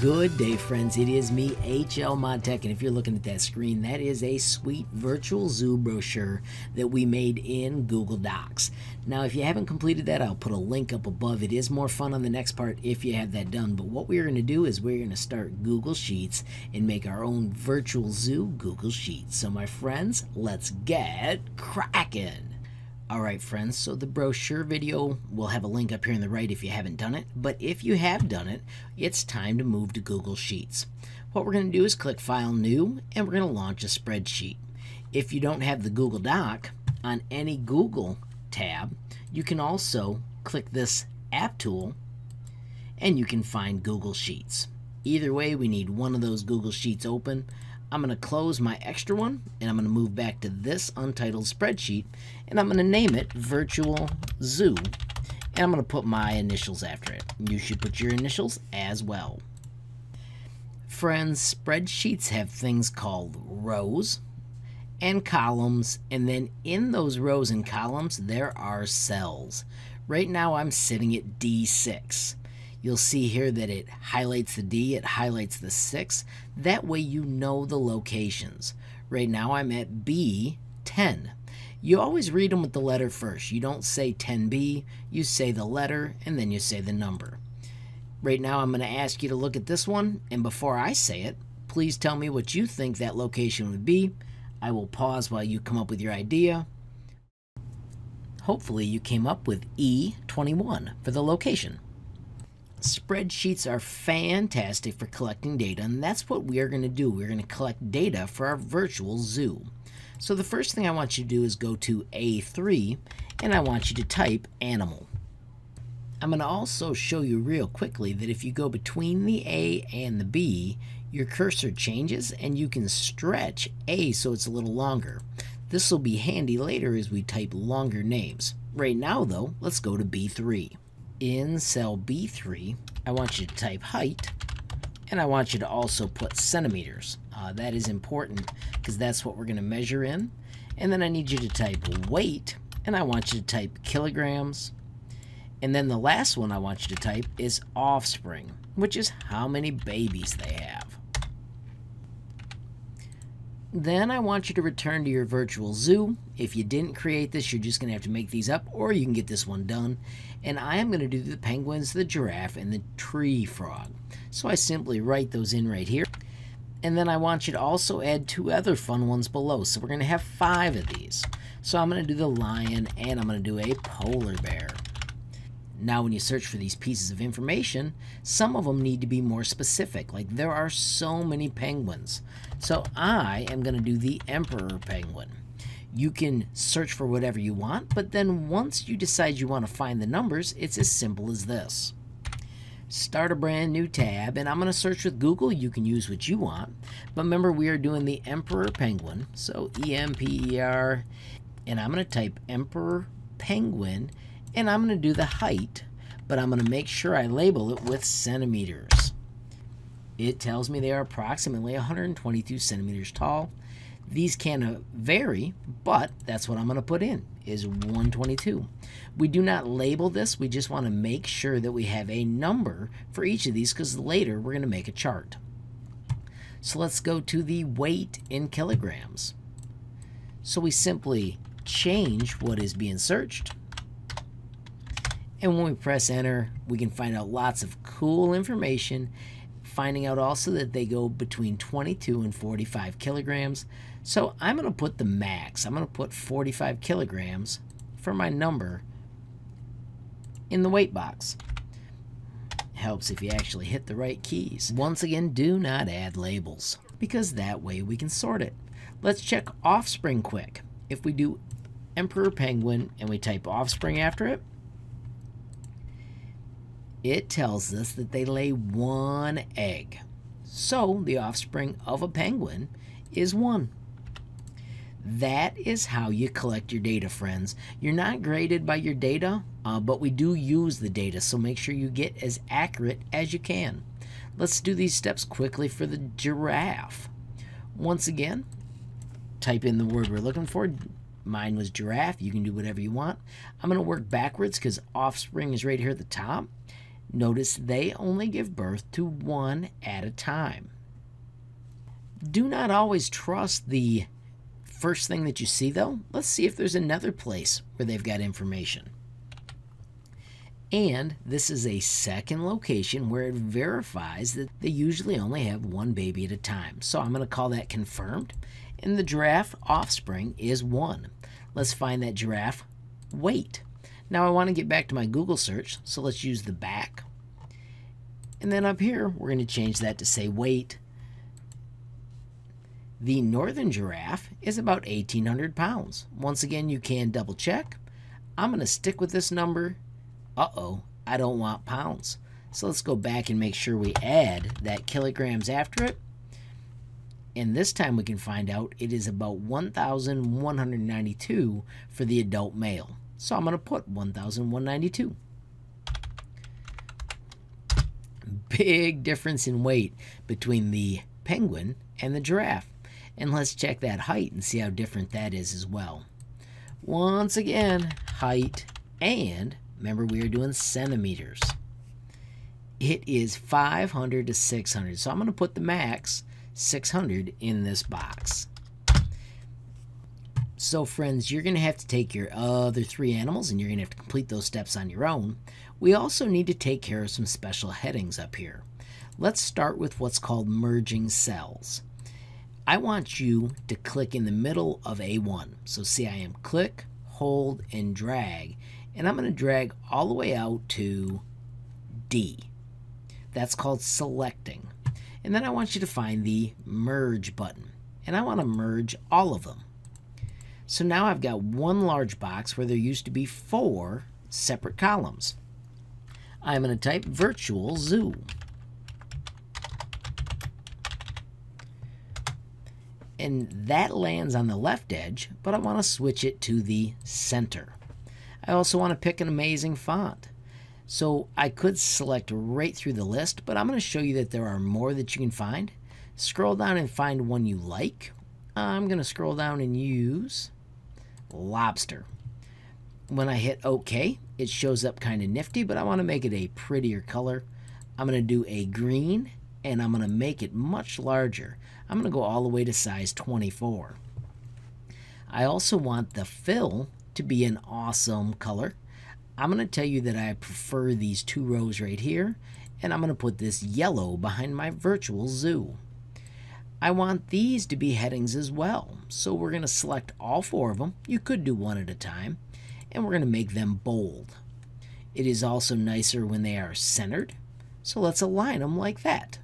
Good day, friends. It is me, HL ModTech, and if you're looking at that screen, that is a sweet virtual zoo brochure that we made in Google Docs. Now, if you haven't completed that, I'll put a link up above. It is more fun on the next part if you have that done. But what we're going to do is we're going to start Google Sheets and make our own virtual zoo Google Sheets. So, my friends, let's get cracking. Alright friends, so the brochure video will have a link up here on the right if you haven't done it, but if you have done it, it's time to move to Google Sheets. What we're going to do is click File New, and we're going to launch a spreadsheet. If you don't have the Google Doc, on any Google tab, you can also click this App tool, and you can find Google Sheets. Either way, we need one of those Google Sheets open. I'm going to close my extra one and I'm going to move back to this untitled spreadsheet and I'm going to name it Virtual Zoo and I'm going to put my initials after it. You should put your initials as well. Friends, spreadsheets have things called rows and columns and then in those rows and columns there are cells. Right now I'm sitting at D6. You'll see here that it highlights the D, it highlights the 6. That way you know the locations. Right now I'm at B10. You always read them with the letter first. You don't say 10B, you say the letter, and then you say the number. Right now I'm going to ask you to look at this one, and before I say it, please tell me what you think that location would be. I will pause while you come up with your idea. Hopefully you came up with E21 for the location. Spreadsheets are fantastic for collecting data, and that's what we are going to do. We're going to collect data for our virtual zoo. So the first thing I want you to do is go to A3, and I want you to type animal. I'm going to also show you real quickly that if you go between the A and the B, your cursor changes and you can stretch A so it's a little longer. This will be handy later as we type longer names. Right now though, let's go to B3 in cell B3, I want you to type height, and I want you to also put centimeters. Uh, that is important because that's what we're going to measure in. And then I need you to type weight, and I want you to type kilograms. And then the last one I want you to type is offspring, which is how many babies they have. Then I want you to return to your virtual zoo. If you didn't create this, you're just going to have to make these up, or you can get this one done. And I am going to do the penguins, the giraffe, and the tree frog. So I simply write those in right here. And then I want you to also add two other fun ones below. So we're going to have five of these. So I'm going to do the lion, and I'm going to do a polar bear. Now, when you search for these pieces of information, some of them need to be more specific. Like there are so many penguins. So I am going to do the emperor penguin. You can search for whatever you want, but then once you decide you want to find the numbers, it's as simple as this. Start a brand new tab, and I'm going to search with Google. You can use what you want. But remember, we are doing the emperor penguin. So E-M-P-E-R, and I'm going to type emperor penguin and I'm going to do the height, but I'm going to make sure I label it with centimeters. It tells me they are approximately 122 centimeters tall. These can uh, vary, but that's what I'm going to put in, is 122. We do not label this, we just want to make sure that we have a number for each of these because later we're going to make a chart. So let's go to the weight in kilograms. So we simply change what is being searched and when we press enter, we can find out lots of cool information, finding out also that they go between 22 and 45 kilograms. So I'm going to put the max. I'm going to put 45 kilograms for my number in the weight box. Helps if you actually hit the right keys. Once again, do not add labels because that way we can sort it. Let's check offspring quick. If we do emperor penguin and we type offspring after it, it tells us that they lay one egg. So the offspring of a penguin is one. That is how you collect your data, friends. You're not graded by your data, uh, but we do use the data, so make sure you get as accurate as you can. Let's do these steps quickly for the giraffe. Once again, type in the word we're looking for. Mine was giraffe. You can do whatever you want. I'm going to work backwards because offspring is right here at the top. Notice they only give birth to one at a time. Do not always trust the first thing that you see, though. Let's see if there's another place where they've got information. And this is a second location where it verifies that they usually only have one baby at a time. So I'm going to call that confirmed. And the giraffe offspring is one. Let's find that giraffe weight. Now I want to get back to my Google search, so let's use the back. And then up here, we're going to change that to say weight. The northern giraffe is about 1,800 pounds. Once again, you can double check. I'm going to stick with this number. Uh-oh, I don't want pounds. So let's go back and make sure we add that kilograms after it. And this time we can find out it is about 1,192 for the adult male. So I'm going to put 1,192. Big difference in weight between the penguin and the giraffe. And let's check that height and see how different that is as well. Once again, height and remember we are doing centimeters. It is 500 to 600. So I'm going to put the max 600 in this box. So friends, you're going to have to take your other three animals and you're going to have to complete those steps on your own. We also need to take care of some special headings up here. Let's start with what's called merging cells. I want you to click in the middle of A1. So see I am click, hold, and drag. And I'm going to drag all the way out to D. That's called selecting. And then I want you to find the merge button. And I want to merge all of them. So now I've got one large box where there used to be four separate columns. I'm going to type virtual zoo. And that lands on the left edge, but I want to switch it to the center. I also want to pick an amazing font. So I could select right through the list, but I'm going to show you that there are more that you can find. Scroll down and find one you like. I'm going to scroll down and use lobster. When I hit OK, it shows up kind of nifty, but I want to make it a prettier color. I'm going to do a green, and I'm going to make it much larger. I'm going to go all the way to size 24. I also want the fill to be an awesome color. I'm going to tell you that I prefer these two rows right here, and I'm going to put this yellow behind my virtual zoo. I want these to be headings as well, so we're going to select all four of them. You could do one at a time, and we're going to make them bold. It is also nicer when they are centered, so let's align them like that.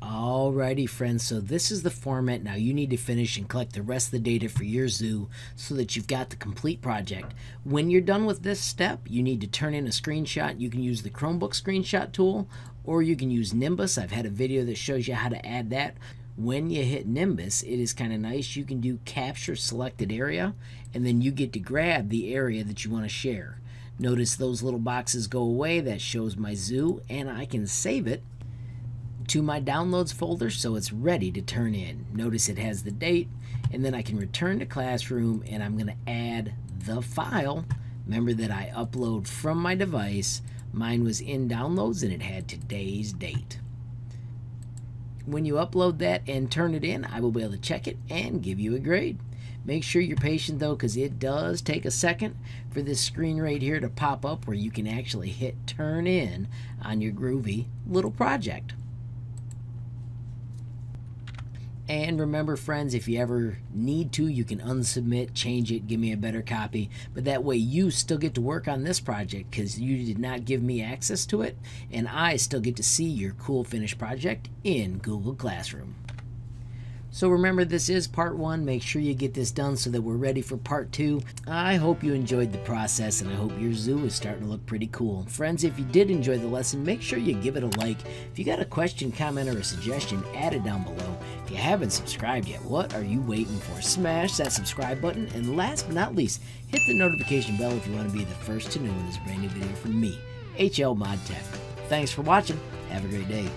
Alrighty friends, so this is the format. Now you need to finish and collect the rest of the data for your zoo so that you've got the complete project. When you're done with this step, you need to turn in a screenshot. You can use the Chromebook screenshot tool or you can use Nimbus. I've had a video that shows you how to add that. When you hit Nimbus, it is kind of nice. You can do capture selected area and then you get to grab the area that you want to share. Notice those little boxes go away. That shows my zoo and I can save it to my downloads folder so it's ready to turn in. Notice it has the date and then I can return to Classroom and I'm going to add the file. Remember that I upload from my device. Mine was in downloads and it had today's date. When you upload that and turn it in, I will be able to check it and give you a grade. Make sure you're patient though because it does take a second for this screen right here to pop up where you can actually hit turn in on your groovy little project. And remember, friends, if you ever need to, you can unsubmit, change it, give me a better copy. But that way, you still get to work on this project because you did not give me access to it, and I still get to see your cool finished project in Google Classroom. So remember, this is part one. Make sure you get this done so that we're ready for part two. I hope you enjoyed the process and I hope your zoo is starting to look pretty cool. Friends, if you did enjoy the lesson, make sure you give it a like. If you got a question, comment, or a suggestion, add it down below. If you haven't subscribed yet, what are you waiting for? Smash that subscribe button. And last but not least, hit the notification bell if you want to be the first to know when there's a brand new video from me, HL Mod Tech. Thanks for watching. Have a great day.